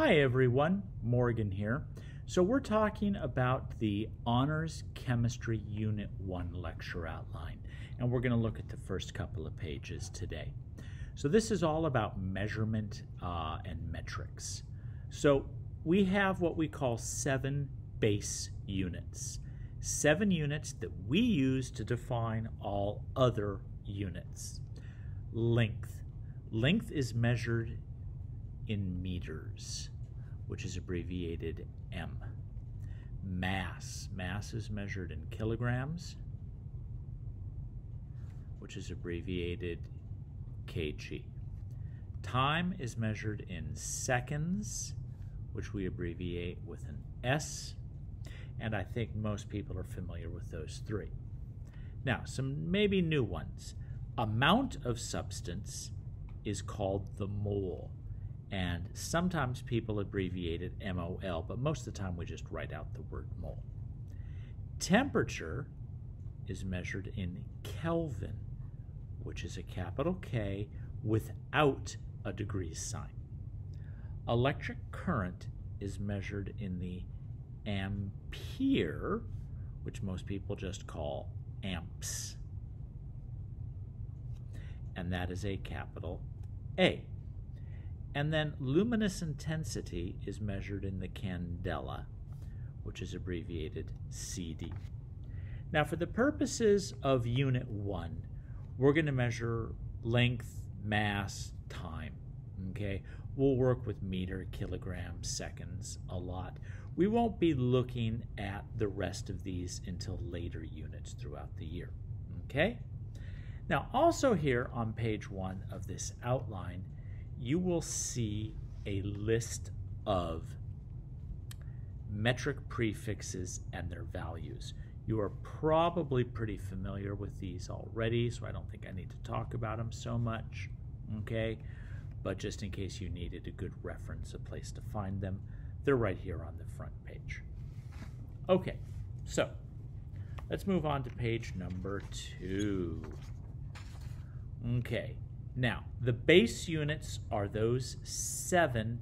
Hi everyone, Morgan here. So we're talking about the Honors Chemistry Unit 1 lecture outline, and we're going to look at the first couple of pages today. So this is all about measurement uh, and metrics. So we have what we call seven base units, seven units that we use to define all other units. Length. Length is measured in meters, which is abbreviated M. Mass. Mass is measured in kilograms, which is abbreviated kg. Time is measured in seconds, which we abbreviate with an S, and I think most people are familiar with those three. Now, some maybe new ones. Amount of substance is called the mole and sometimes people abbreviate it MOL, but most of the time we just write out the word mole. Temperature is measured in Kelvin, which is a capital K without a degrees sign. Electric current is measured in the ampere, which most people just call amps. And that is a capital A. And then luminous intensity is measured in the candela, which is abbreviated CD. Now, for the purposes of Unit 1, we're going to measure length, mass, time. Okay? We'll work with meter, kilogram, seconds a lot. We won't be looking at the rest of these until later units throughout the year. Okay? Now, also here on page one of this outline, you will see a list of metric prefixes and their values. You are probably pretty familiar with these already, so I don't think I need to talk about them so much, okay? But just in case you needed a good reference, a place to find them, they're right here on the front page. Okay, so let's move on to page number two. Okay, now, the base units are those seven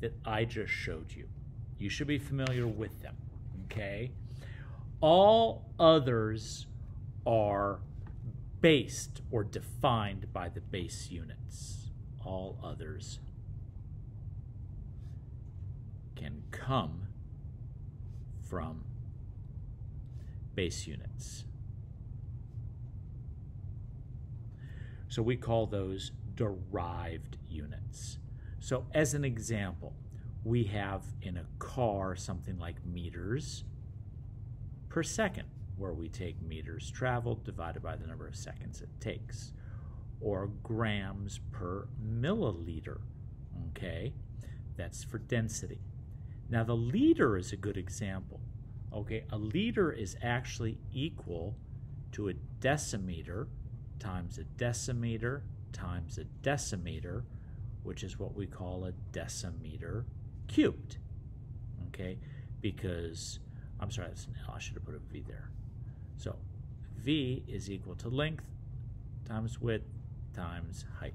that I just showed you. You should be familiar with them, okay? All others are based or defined by the base units. All others can come from base units. So we call those derived units. So as an example, we have in a car something like meters per second, where we take meters traveled divided by the number of seconds it takes, or grams per milliliter, okay? That's for density. Now the liter is a good example, okay? A liter is actually equal to a decimeter times a decimeter times a decimeter, which is what we call a decimeter cubed. Okay, because I'm sorry, that's an L. I should have put a V there. So V is equal to length times width times height.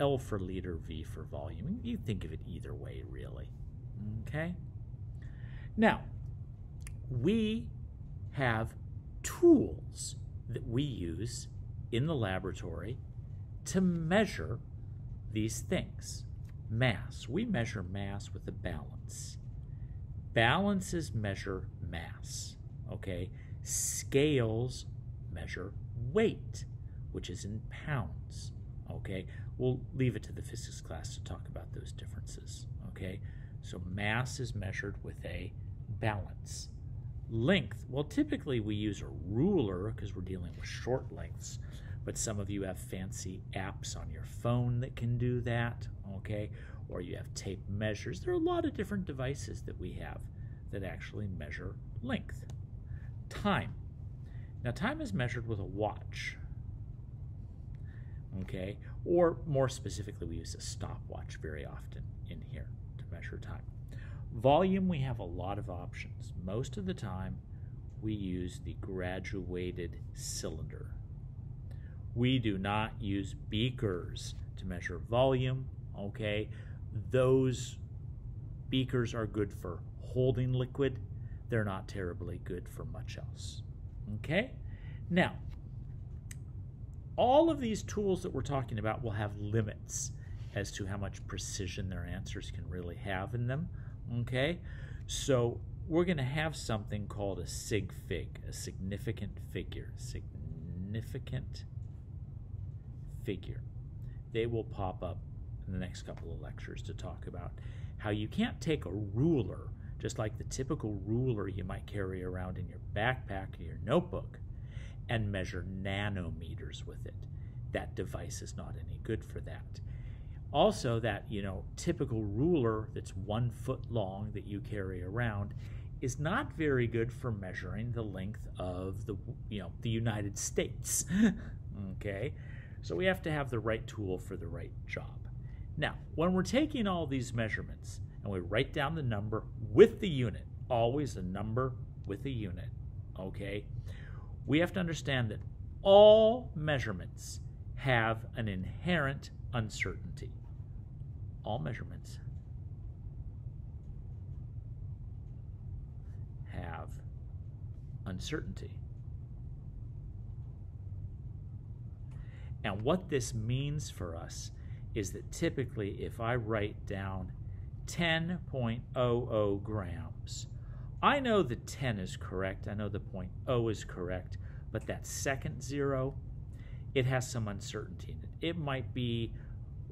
L for liter, V for volume. You think of it either way, really. Okay? Now, we have tools that we use in the laboratory to measure these things. Mass. We measure mass with a balance. Balances measure mass. Okay? Scales measure weight, which is in pounds. Okay? We'll leave it to the physics class to talk about those differences. Okay? So mass is measured with a balance. Length, well, typically we use a ruler because we're dealing with short lengths, but some of you have fancy apps on your phone that can do that, okay? Or you have tape measures. There are a lot of different devices that we have that actually measure length. Time. Now, time is measured with a watch, okay? Or more specifically, we use a stopwatch very often in here to measure time. Volume, we have a lot of options. Most of the time, we use the graduated cylinder. We do not use beakers to measure volume, okay? Those Beakers are good for holding liquid. They're not terribly good for much else. Okay? Now, all of these tools that we're talking about will have limits as to how much precision their answers can really have in them. Okay? So we're going to have something called a sig fig, a significant figure. Significant figure. They will pop up in the next couple of lectures to talk about how you can't take a ruler, just like the typical ruler you might carry around in your backpack or your notebook, and measure nanometers with it. That device is not any good for that. Also, that you know typical ruler that's one foot long that you carry around is not very good for measuring the length of the you know the United States. okay, so we have to have the right tool for the right job. Now, when we're taking all these measurements and we write down the number with the unit, always a number with a unit, okay, we have to understand that all measurements have an inherent uncertainty. All measurements have uncertainty. And what this means for us is that typically if I write down 10.00 grams, I know the 10 is correct, I know the point O is correct, but that second zero, it has some uncertainty in it. It might be,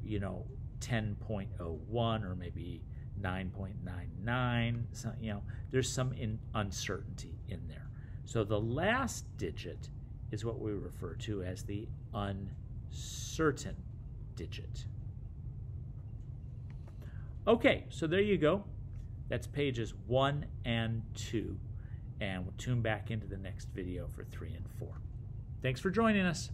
you know, 10.01 or maybe 9.99, so, you know, there's some in uncertainty in there. So the last digit is what we refer to as the uncertain digit. Okay, so there you go. That's pages one and two. And we'll tune back into the next video for three and four. Thanks for joining us.